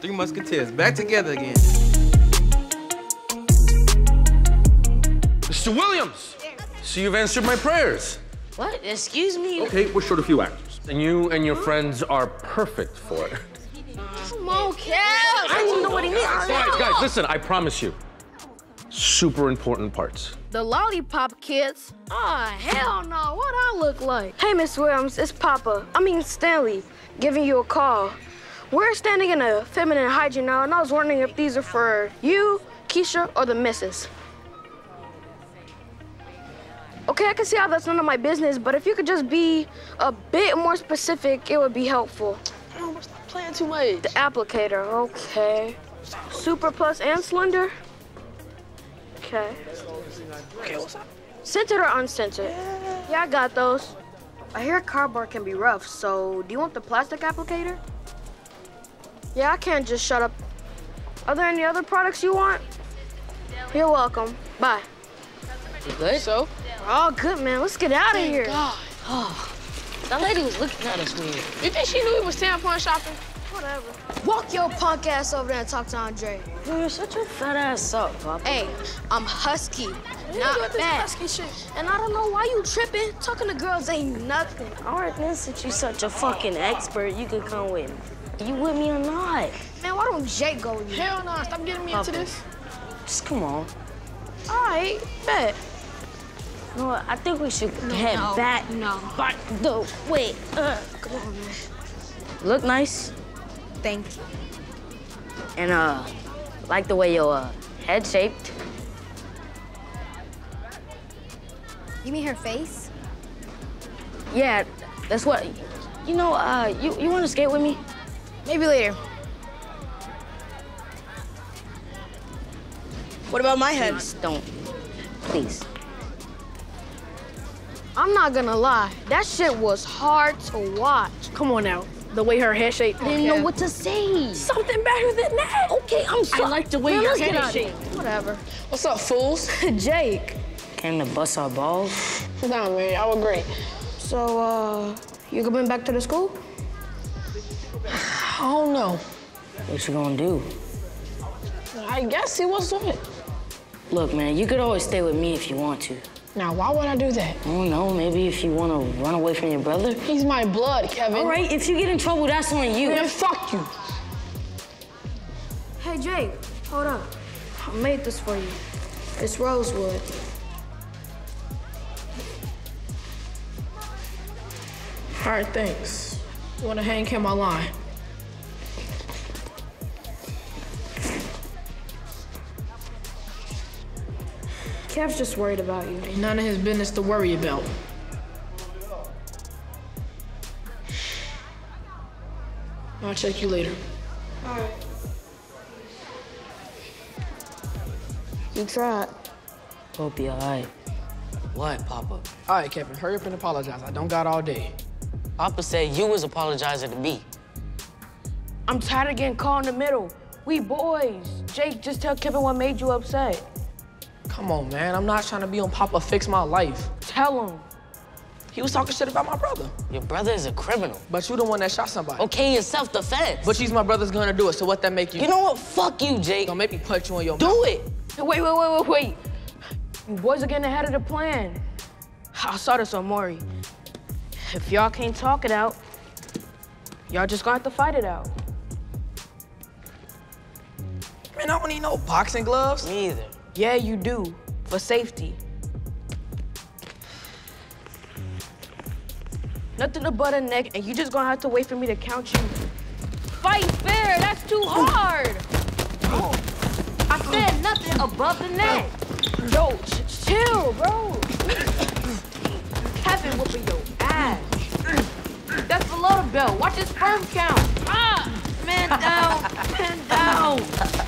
Three Musketeers back together again. Mr. Williams! So you've answered my prayers. What? Excuse me? Okay, we're short a few actors. And you and your friends are perfect for it. Come on, Kev. I don't know what he means. Guys, guys, listen, I promise you. Super important parts. The lollipop kids? Ah, hell no. What I look like? Hey, Miss Williams, it's Papa. I mean Stanley, giving you a call. We're standing in a feminine hygiene now, and I was wondering if these are for you, Kiesha, or the missus. Okay, I can see how that's none of my business, but if you could just be a bit more specific, it would be helpful. Oh, we're playing too much. The applicator, okay. Super plus and slender? Okay. Okay, what's up? Scented or unscented? Yeah, I got those. I hear cardboard can be rough, so do you want the plastic applicator? Yeah, I can't just shut up. Are there any other products you want? You're welcome. Bye. You good? So? We're all good, man. Let's get out of here. God. Oh, That lady was looking at us weird. You think she knew we was tampon shopping? Whatever. Walk your punk ass over there and talk to Andre. You're such a fat ass up, Papa. Hey, I'm husky, You not got this fat. husky shit. And I don't know why you tripping. Talking to girls ain't nothing. All right, then, since you're such a fucking expert, you can come with me. You with me or not? Man, why don't Jake go with you? Hell no, stop getting me into this. Just come on. All right, bet. You know what? I think we should head no, back. no. Back the way. Uh, Come on, man. look nice. Thank you. And, uh, like the way your uh, head shaped. You mean her face? Yeah, that's what. You know, uh, you, you want to skate with me? Maybe later. What about my head? Please don't. Please. I'm not gonna lie. That shit was hard to watch. Come on now. The way her hair shaped. I didn't know what to say. Something better than that. Okay, I'm sorry. I like the way Man, your let's head is shaped. Whatever. What's up, fools? Jake. Came to bust our balls. Sit down, man. I was great. So, uh, you coming back to the school? I don't know. What you gonna do? I guess he was doing it. Look, man, you could always stay with me if you want to. Now, why would I do that? I don't know, maybe if you want to run away from your brother. He's my blood, Kevin. All right, if you get in trouble, that's on you. Man, fuck you. Hey, Jake, hold up. I made this for you. It's rosewood. All right, thanks. You wanna hang him my line? Kev's just worried about you. Ain't none of his business to worry about. I'll check you later. You tried. Hope you're all right. What, Papa? All right, Kevin, hurry up and apologize. I don't got all day. Papa said you was apologizing to me. I'm tired of getting caught in the middle. We boys. Jake, just tell Kevin what made you upset. Come on, man. I'm not trying to be on Papa Fix My Life. Tell him. He was talking shit about my brother. Your brother is a criminal. But you the one that shot somebody. Okay, in self-defense. But she's my brother's gonna do it, so what that make you? you know what? Fuck you, Jake. Don't make me punch you in your mouth. Do it. Wait, wait, wait, wait, wait. You boys are getting ahead of the plan. I saw this on Maury. If y'all can't talk it out, y'all just gonna have to fight it out. Man, I don't need no boxing gloves. Me either. Yeah, you do. For safety. Nothing but a neck, and you just gonna have to wait for me to count you. Fight fair, that's too hard. I said nothing above the neck. Yo, ch- chill, bro. Kevin whooping your ass. That's below the belt. Watch his sperm count. Ah, man down, man down.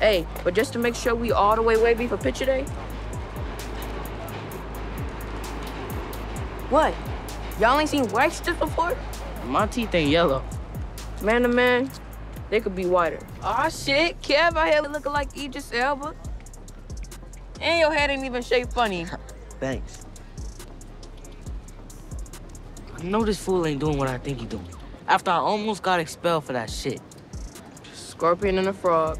Hey, but just to make sure we all the way wavy for picture day. What? Y'all ain't seen white stitch before? My teeth ain't yellow. Man to man, they could be whiter. Aw shit, Kev out here looking like Idris Elba. And your head ain't even shaped funny. Thanks. I know this fool ain't doing what I think he doing. After I almost got expelled for that shit. Scorpion and a frog.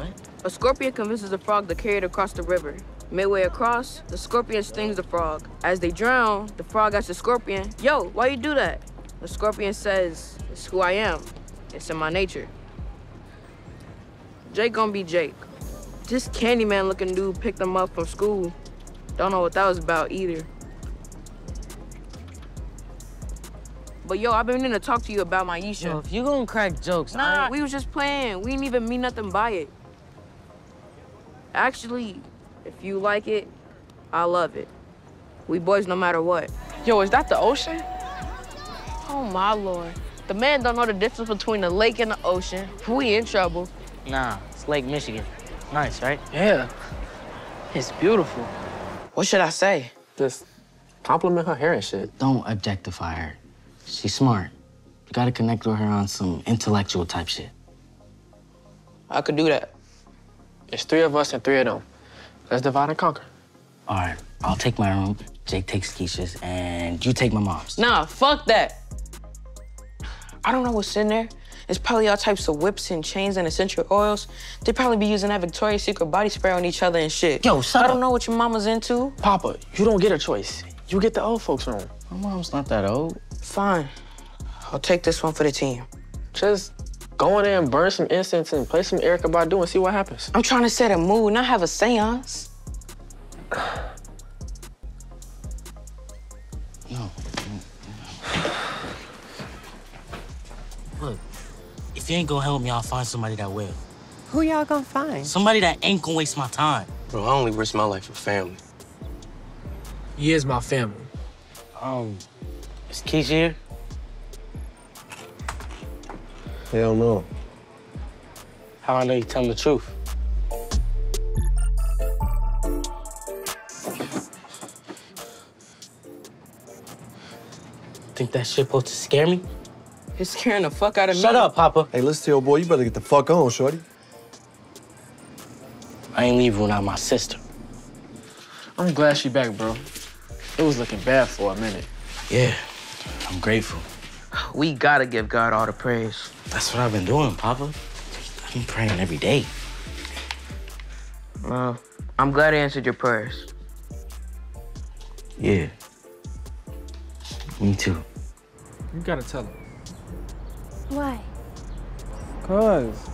What? A scorpion convinces a frog to carry it across the river. Midway across, the scorpion stings the frog. As they drown, the frog asks the scorpion, Yo, why you do that? The scorpion says, It's who I am. It's in my nature. Jake gonna be Jake. This Candyman looking dude picked him up from school. Don't know what that was about either. But yo, I've been meaning to talk to you about my Yo, Isha. if you gonna crack jokes, Nah, I... we was just playing. We didn't even mean nothing by it. Actually, if you like it, I love it. We boys no matter what. Yo, is that the ocean? Oh my lord. The man don't know the difference between the lake and the ocean. We in trouble. Nah, it's Lake Michigan. Nice, right? Yeah. It's beautiful. What should I say? Just compliment her hair and shit. Don't objectify her. She's smart. You gotta connect with her on some intellectual type shit. I could do that. It's three of us and three of them. Let's divide and conquer. All right, I'll take my room, Jake takes Kiesha's, and you take my mom's. Nah, fuck that. I don't know what's in there. It's probably all types of whips and chains and essential oils. They probably be using that Victoria's Secret body spray on each other and shit. Yo, shut I don't up. know what your mama's into. Papa, you don't get a choice. You get the old folks room. My mom's not that old. Fine. I'll take this one for the team. Just go in there and burn some incense and play some Erykah Badu and see what happens. I'm trying to set a mood, not have a seance. No. Look, if you ain't gonna help me, I'll find somebody that will. Who y'all gonna find? Somebody that ain't gonna waste my time. Bro, I only risk my life for family. He is my family. Um, is Kiesha here? Hell no. How I know you telling the truth? Think that shit supposed to scare me? It's scaring the fuck out of me. Shut up, Papa. Hey, listen to your boy. You better get the fuck on, shorty. I ain't leaving without my sister. I'm glad she back, bro. It was looking bad for a minute. Yeah, I'm grateful. We gotta give God all the praise. That's what I've been doing, Papa. I've been praying every day. Well, I'm glad I answered your prayers. Yeah. Me too. You gotta tell him. Why? Cause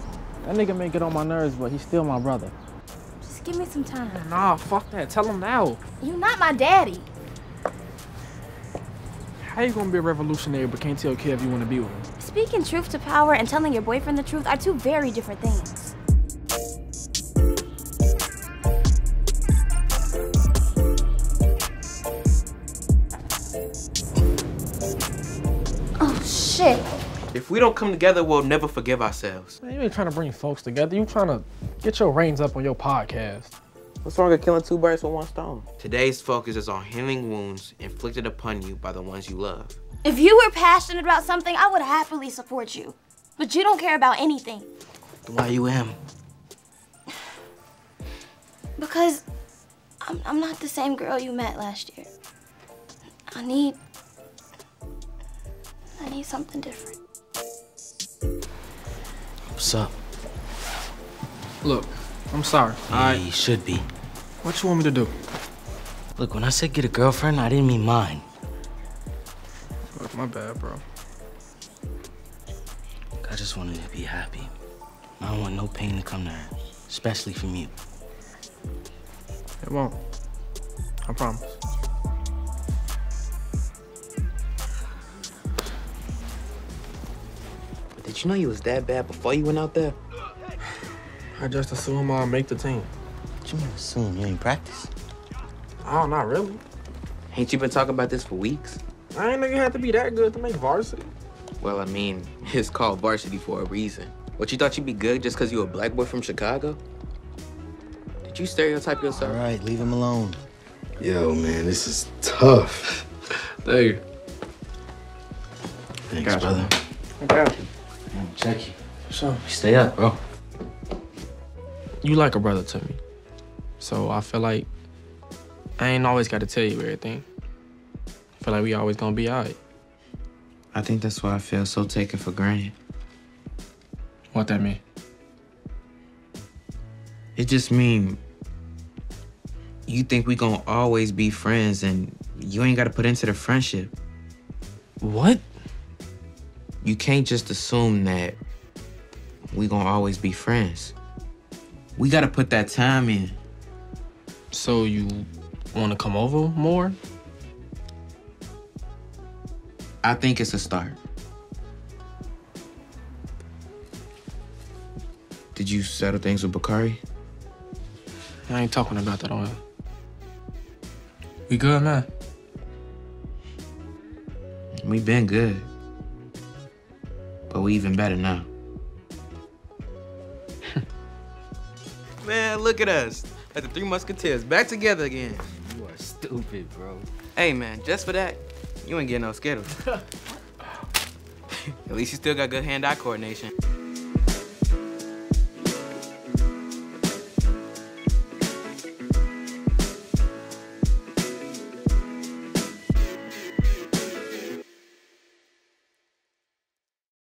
that nigga may get on my nerves, but he's still my brother. Just give me some time. Nah, fuck that. Tell him now. You're not my daddy. How you gonna be a revolutionary but can't tell Kev if you wanna be with him? Speaking truth to power and telling your boyfriend the truth are two very different things. Oh, shit. If we don't come together, we'll never forgive ourselves. Man, you ain't trying to bring folks together. You trying to get your reins up on your podcast. What's wrong with killing two birds with one stone? Today's focus is on healing wounds inflicted upon you by the ones you love. If you were passionate about something, I would happily support you. But you don't care about anything. Why you am? Because I'm, I'm not the same girl you met last year. I need. I need something different. What's up? Look, I'm sorry. Yeah, you should be. What you want me to do? Look, when I said get a girlfriend, I didn't mean mine. Look, my bad, bro. I just wanted to be happy. I don't want no pain to come to her, especially from you. It won't. I promise. But did you know you was that bad before you went out there? I just assume I'll make the team. What you mean assume? You ain't practice? Oh, not really. Ain't you been talking about this for weeks? I ain't nigga had to be that good to make varsity. Well, I mean, it's called varsity for a reason. What, you thought you'd be good just because you a black boy from Chicago? Did you stereotype yourself? All right, leave him alone. Yo, man, this is tough. There you. Thanks, Gotcha. brother. I got you. Man, check you. So, Stay up, bro. you like a brother to me. So I feel like I ain't always got to tell you everything. I feel like we always gonna be alright. I think that's why I feel so taken for granted. What that mean? It just mean you think we gonna always be friends and you ain't gotta put into the friendship. What? You can't just assume that we gonna always be friends. We gotta put that time in. So you want to come over more? I think it's a start. Did you settle things with Bakari? I ain't talking about that on. We good, man. We been good. But we even better now. Man, look at us. Like the Three Musketeers, back together again. You are stupid, bro. Hey, man, just for that, you ain't getting no Skittles. At least you still got good hand-eye coordination.